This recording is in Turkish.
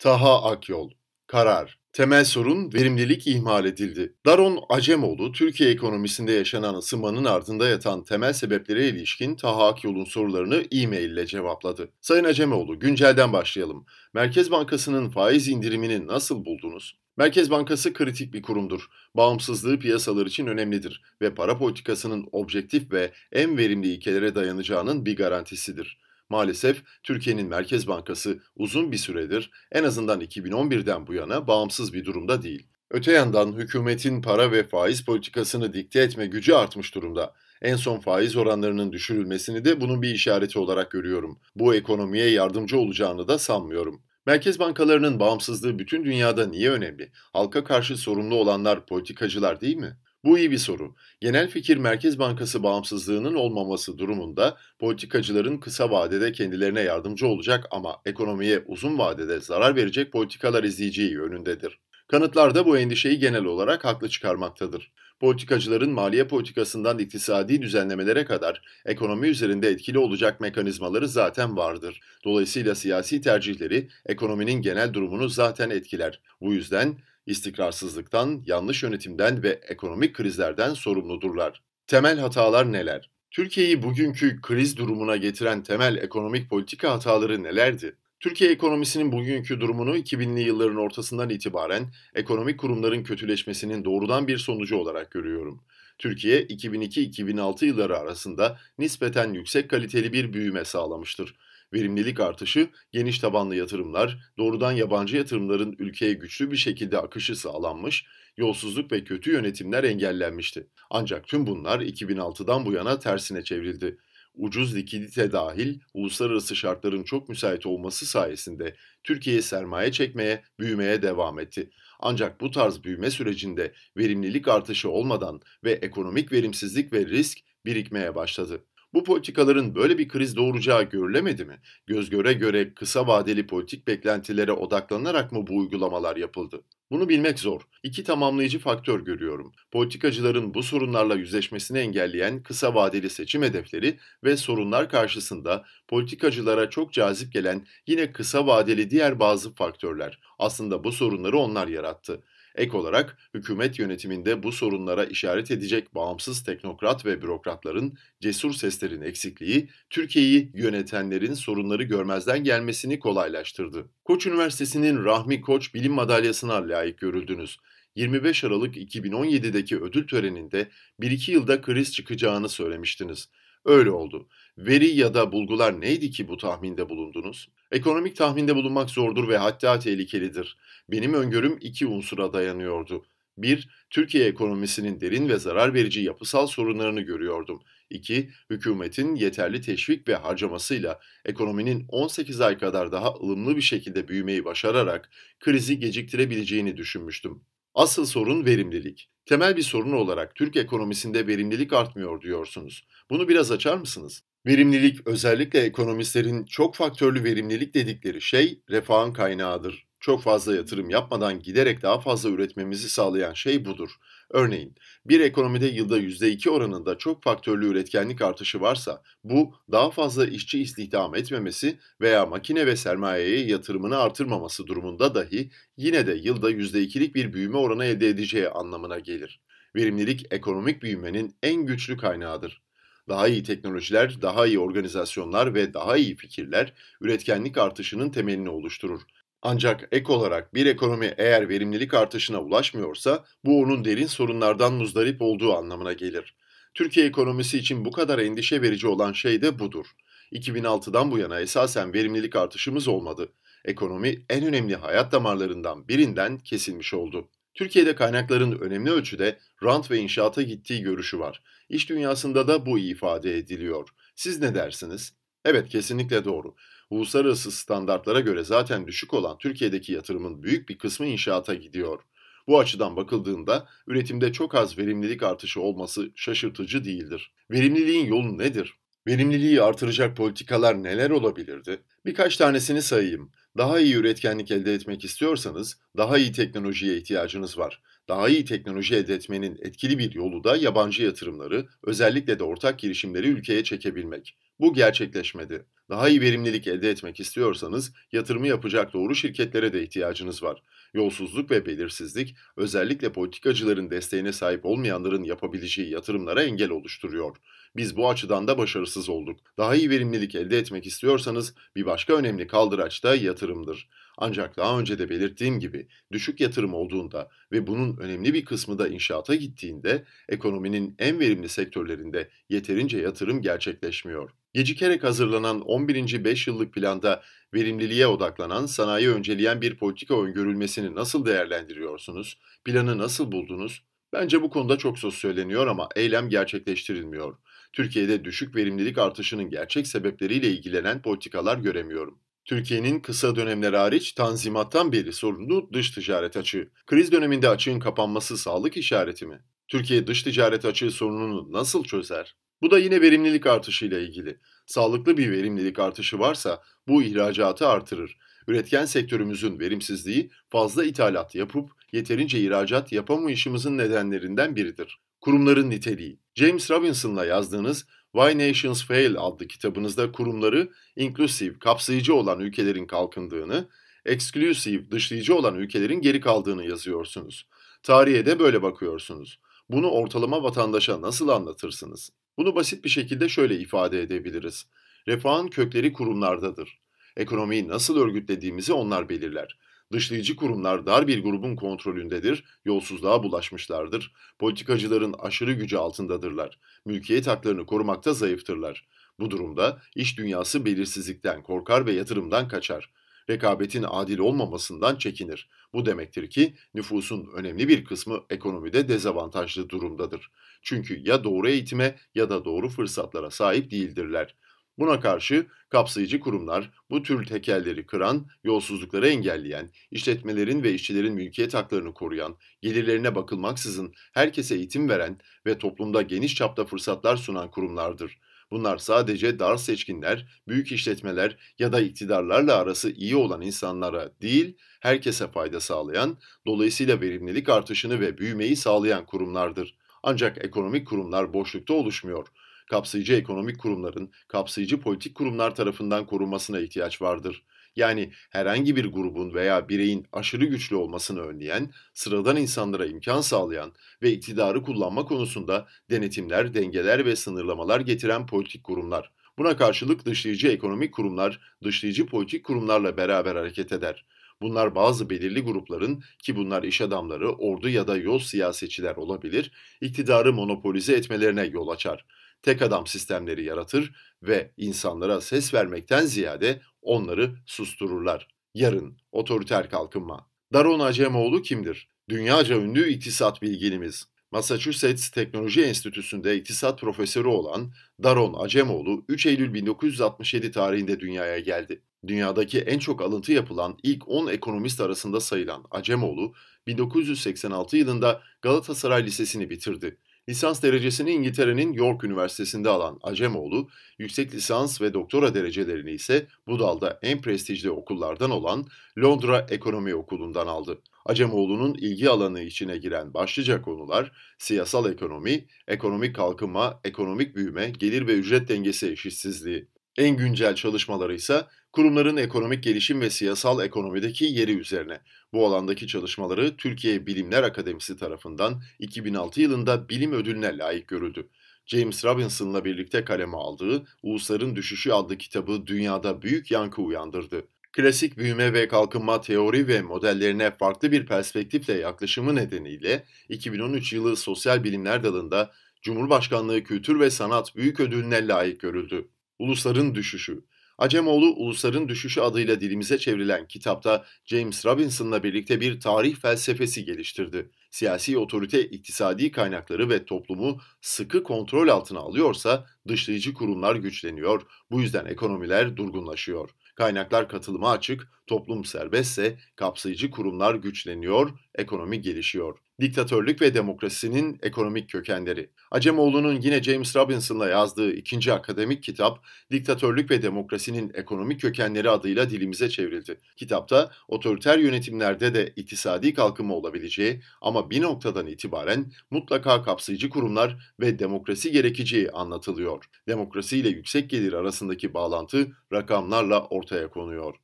Taha Akyol Karar Temel sorun verimlilik ihmal edildi. Daron Acemoğlu, Türkiye ekonomisinde yaşanan ısınmanın ardında yatan temel sebeplere ilişkin Taha Akyol'un sorularını e-mail ile cevapladı. Sayın Acemoğlu, güncelden başlayalım. Merkez Bankası'nın faiz indirimini nasıl buldunuz? Merkez Bankası kritik bir kurumdur. Bağımsızlığı piyasalar için önemlidir ve para politikasının objektif ve en verimli ilkelere dayanacağının bir garantisidir. Maalesef Türkiye'nin Merkez Bankası uzun bir süredir en azından 2011'den bu yana bağımsız bir durumda değil. Öte yandan hükümetin para ve faiz politikasını dikte etme gücü artmış durumda. En son faiz oranlarının düşürülmesini de bunun bir işareti olarak görüyorum. Bu ekonomiye yardımcı olacağını da sanmıyorum. Merkez bankalarının bağımsızlığı bütün dünyada niye önemli? Halka karşı sorumlu olanlar politikacılar değil mi? Bu iyi bir soru. Genel fikir Merkez Bankası bağımsızlığının olmaması durumunda politikacıların kısa vadede kendilerine yardımcı olacak ama ekonomiye uzun vadede zarar verecek politikalar izleyeceği yönündedir. Kanıtlar da bu endişeyi genel olarak haklı çıkarmaktadır. Politikacıların maliye politikasından iktisadi düzenlemelere kadar ekonomi üzerinde etkili olacak mekanizmaları zaten vardır. Dolayısıyla siyasi tercihleri ekonominin genel durumunu zaten etkiler. Bu yüzden istikrarsızlıktan, yanlış yönetimden ve ekonomik krizlerden sorumludurlar. Temel hatalar neler? Türkiye'yi bugünkü kriz durumuna getiren temel ekonomik politika hataları nelerdi? Türkiye ekonomisinin bugünkü durumunu 2000'li yılların ortasından itibaren ekonomik kurumların kötüleşmesinin doğrudan bir sonucu olarak görüyorum. Türkiye 2002-2006 yılları arasında nispeten yüksek kaliteli bir büyüme sağlamıştır verimlilik artışı, geniş tabanlı yatırımlar, doğrudan yabancı yatırımların ülkeye güçlü bir şekilde akışı sağlanmış, yolsuzluk ve kötü yönetimler engellenmişti. Ancak tüm bunlar 2006'dan bu yana tersine çevrildi. Ucuz likidite dahil uluslararası şartların çok müsait olması sayesinde Türkiye sermaye çekmeye, büyümeye devam etti. Ancak bu tarz büyüme sürecinde verimlilik artışı olmadan ve ekonomik verimsizlik ve risk birikmeye başladı. Bu politikaların böyle bir kriz doğuracağı görülemedi mi? Göz göre göre kısa vadeli politik beklentilere odaklanarak mı bu uygulamalar yapıldı? Bunu bilmek zor. İki tamamlayıcı faktör görüyorum. Politikacıların bu sorunlarla yüzleşmesini engelleyen kısa vadeli seçim hedefleri ve sorunlar karşısında politikacılara çok cazip gelen yine kısa vadeli diğer bazı faktörler. Aslında bu sorunları onlar yarattı. Ek olarak hükümet yönetiminde bu sorunlara işaret edecek bağımsız teknokrat ve bürokratların cesur seslerin eksikliği Türkiye'yi yönetenlerin sorunları görmezden gelmesini kolaylaştırdı. Koç Üniversitesi'nin Rahmi Koç Bilim Madalyası'na layık görüldünüz. 25 Aralık 2017'deki ödül töreninde 1-2 yılda kriz çıkacağını söylemiştiniz. Öyle oldu. Veri ya da bulgular neydi ki bu tahminde bulundunuz? Ekonomik tahminde bulunmak zordur ve hatta tehlikelidir. Benim öngörüm iki unsura dayanıyordu. Bir, Türkiye ekonomisinin derin ve zarar verici yapısal sorunlarını görüyordum. İki, hükümetin yeterli teşvik ve harcamasıyla ekonominin 18 ay kadar daha ılımlı bir şekilde büyümeyi başararak krizi geciktirebileceğini düşünmüştüm. Asıl sorun verimlilik. Temel bir sorun olarak Türk ekonomisinde verimlilik artmıyor diyorsunuz. Bunu biraz açar mısınız? Verimlilik özellikle ekonomistlerin çok faktörlü verimlilik dedikleri şey refahın kaynağıdır. Çok fazla yatırım yapmadan giderek daha fazla üretmemizi sağlayan şey budur. Örneğin bir ekonomide yılda %2 oranında çok faktörlü üretkenlik artışı varsa bu daha fazla işçi istihdam etmemesi veya makine ve sermayeye yatırımını artırmaması durumunda dahi yine de yılda %2'lik bir büyüme oranı elde edeceği anlamına gelir. Verimlilik ekonomik büyümenin en güçlü kaynağıdır. Daha iyi teknolojiler, daha iyi organizasyonlar ve daha iyi fikirler üretkenlik artışının temelini oluşturur. Ancak ek olarak bir ekonomi eğer verimlilik artışına ulaşmıyorsa bu onun derin sorunlardan muzdarip olduğu anlamına gelir. Türkiye ekonomisi için bu kadar endişe verici olan şey de budur. 2006'dan bu yana esasen verimlilik artışımız olmadı. Ekonomi en önemli hayat damarlarından birinden kesilmiş oldu. Türkiye'de kaynakların önemli ölçüde rant ve inşaata gittiği görüşü var. İş dünyasında da bu ifade ediliyor. Siz ne dersiniz? Evet kesinlikle doğru. Uluslararası standartlara göre zaten düşük olan Türkiye'deki yatırımın büyük bir kısmı inşaata gidiyor. Bu açıdan bakıldığında üretimde çok az verimlilik artışı olması şaşırtıcı değildir. Verimliliğin yolu nedir? Verimliliği artıracak politikalar neler olabilirdi? Birkaç tanesini sayayım. Daha iyi üretkenlik elde etmek istiyorsanız daha iyi teknolojiye ihtiyacınız var. Daha iyi teknoloji elde etmenin etkili bir yolu da yabancı yatırımları, özellikle de ortak girişimleri ülkeye çekebilmek. Bu gerçekleşmedi. Daha iyi verimlilik elde etmek istiyorsanız yatırımı yapacak doğru şirketlere de ihtiyacınız var. Yolsuzluk ve belirsizlik özellikle politikacıların desteğine sahip olmayanların yapabileceği yatırımlara engel oluşturuyor. Biz bu açıdan da başarısız olduk. Daha iyi verimlilik elde etmek istiyorsanız bir başka önemli kaldıraç da yatırımdır. Ancak daha önce de belirttiğim gibi düşük yatırım olduğunda ve bunun önemli bir kısmı da inşaata gittiğinde ekonominin en verimli sektörlerinde yeterince yatırım gerçekleşmiyor. Gecikerek hazırlanan 11. 5 yıllık planda verimliliğe odaklanan, sanayi önceleyen bir politika öngörülmesini nasıl değerlendiriyorsunuz? Planı nasıl buldunuz? Bence bu konuda çok söz söyleniyor ama eylem gerçekleştirilmiyor. Türkiye'de düşük verimlilik artışının gerçek sebepleriyle ilgilenen politikalar göremiyorum. Türkiye'nin kısa dönemler hariç tanzimattan beri sorunu dış ticaret açığı. Kriz döneminde açığın kapanması sağlık işareti mi? Türkiye dış ticaret açığı sorununu nasıl çözer? Bu da yine verimlilik artışıyla ilgili. Sağlıklı bir verimlilik artışı varsa bu ihracatı artırır. Üretken sektörümüzün verimsizliği fazla ithalat yapıp yeterince ihracat yapamayışımızın nedenlerinden biridir. Kurumların niteliği. James Robinson'la yazdığınız Why Nations Fail adlı kitabınızda kurumları inclusive, kapsayıcı olan ülkelerin kalkındığını, exclusive, dışlayıcı olan ülkelerin geri kaldığını yazıyorsunuz. Tarihe de böyle bakıyorsunuz. Bunu ortalama vatandaşa nasıl anlatırsınız? Bunu basit bir şekilde şöyle ifade edebiliriz. Refahın kökleri kurumlardadır. Ekonomiyi nasıl örgütlediğimizi onlar belirler. Dışlayıcı kurumlar dar bir grubun kontrolündedir, yolsuzluğa bulaşmışlardır, politikacıların aşırı gücü altındadırlar, mülkiyet haklarını korumakta zayıftırlar. Bu durumda iş dünyası belirsizlikten korkar ve yatırımdan kaçar. Rekabetin adil olmamasından çekinir. Bu demektir ki nüfusun önemli bir kısmı ekonomide dezavantajlı durumdadır. Çünkü ya doğru eğitime ya da doğru fırsatlara sahip değildirler. Buna karşı kapsayıcı kurumlar bu tür tekelleri kıran, yolsuzlukları engelleyen, işletmelerin ve işçilerin mülkiyet haklarını koruyan, gelirlerine bakılmaksızın herkese eğitim veren ve toplumda geniş çapta fırsatlar sunan kurumlardır. Bunlar sadece dar seçkinler, büyük işletmeler ya da iktidarlarla arası iyi olan insanlara değil, herkese fayda sağlayan, dolayısıyla verimlilik artışını ve büyümeyi sağlayan kurumlardır. Ancak ekonomik kurumlar boşlukta oluşmuyor kapsayıcı ekonomik kurumların kapsayıcı politik kurumlar tarafından korunmasına ihtiyaç vardır. Yani herhangi bir grubun veya bireyin aşırı güçlü olmasını önleyen, sıradan insanlara imkan sağlayan ve iktidarı kullanma konusunda denetimler, dengeler ve sınırlamalar getiren politik kurumlar. Buna karşılık dışlayıcı ekonomik kurumlar, dışlayıcı politik kurumlarla beraber hareket eder. Bunlar bazı belirli grupların ki bunlar iş adamları, ordu ya da yol siyasetçiler olabilir, iktidarı monopolize etmelerine yol açar tek adam sistemleri yaratır ve insanlara ses vermekten ziyade onları sustururlar. Yarın otoriter kalkınma. Daron Acemoğlu kimdir? Dünyaca ünlü iktisat bilginimiz. Massachusetts Teknoloji Enstitüsü'nde iktisat profesörü olan Daron Acemoğlu 3 Eylül 1967 tarihinde dünyaya geldi. Dünyadaki en çok alıntı yapılan ilk 10 ekonomist arasında sayılan Acemoğlu, 1986 yılında Galatasaray Lisesi'ni bitirdi. Lisans derecesini İngiltere'nin York Üniversitesi'nde alan Acemoğlu, yüksek lisans ve doktora derecelerini ise bu dalda en prestijli okullardan olan Londra Ekonomi Okulu'ndan aldı. Acemoğlu'nun ilgi alanı içine giren başlıca konular siyasal ekonomi, ekonomik kalkınma, ekonomik büyüme, gelir ve ücret dengesi eşitsizliği. En güncel çalışmaları ise kurumların ekonomik gelişim ve siyasal ekonomideki yeri üzerine. Bu alandaki çalışmaları Türkiye Bilimler Akademisi tarafından 2006 yılında bilim ödülüne layık görüldü. James Robinson'la birlikte kaleme aldığı Ulusların Düşüşü adlı kitabı dünyada büyük yankı uyandırdı. Klasik büyüme ve kalkınma teori ve modellerine farklı bir perspektifle yaklaşımı nedeniyle 2013 yılı sosyal bilimler dalında Cumhurbaşkanlığı Kültür ve Sanat Büyük Ödülüne layık görüldü. Ulusların Düşüşü Acemoğlu Ulusların Düşüşü adıyla dilimize çevrilen kitapta James Robinson'la birlikte bir tarih felsefesi geliştirdi. Siyasi otorite iktisadi kaynakları ve toplumu sıkı kontrol altına alıyorsa dışlayıcı kurumlar güçleniyor, bu yüzden ekonomiler durgunlaşıyor. Kaynaklar katılıma açık, toplum serbestse kapsayıcı kurumlar güçleniyor, ekonomi gelişiyor. Diktatörlük ve Demokrasinin Ekonomik Kökenleri. Acemoğlu'nun yine James Robinson'la yazdığı ikinci akademik kitap, Diktatörlük ve Demokrasinin Ekonomik Kökenleri adıyla dilimize çevrildi. Kitapta otoriter yönetimlerde de iktisadi kalkınma olabileceği ama bir noktadan itibaren mutlaka kapsayıcı kurumlar ve demokrasi gerekeceği anlatılıyor. Demokrasi ile yüksek gelir arasındaki bağlantı rakamlarla ortaya konuyor.